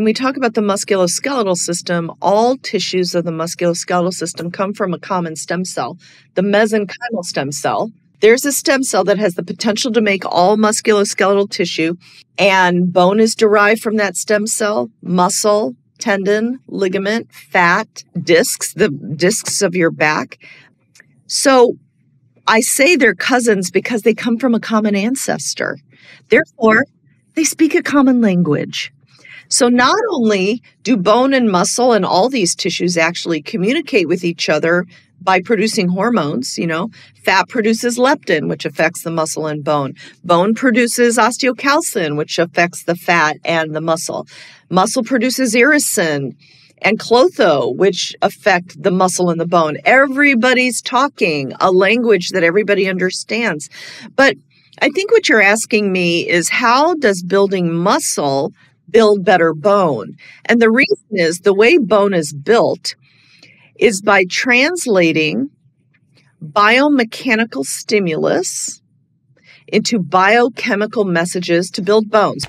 When we talk about the musculoskeletal system, all tissues of the musculoskeletal system come from a common stem cell, the mesenchymal stem cell. There's a stem cell that has the potential to make all musculoskeletal tissue, and bone is derived from that stem cell, muscle, tendon, ligament, fat, discs, the discs of your back. So I say they're cousins because they come from a common ancestor. Therefore, they speak a common language. So not only do bone and muscle and all these tissues actually communicate with each other by producing hormones, you know, fat produces leptin, which affects the muscle and bone. Bone produces osteocalcin, which affects the fat and the muscle. Muscle produces irisin and klotho, which affect the muscle and the bone. Everybody's talking a language that everybody understands. But I think what you're asking me is how does building muscle build better bone? And the reason is the way bone is built is by translating biomechanical stimulus into biochemical messages to build bones.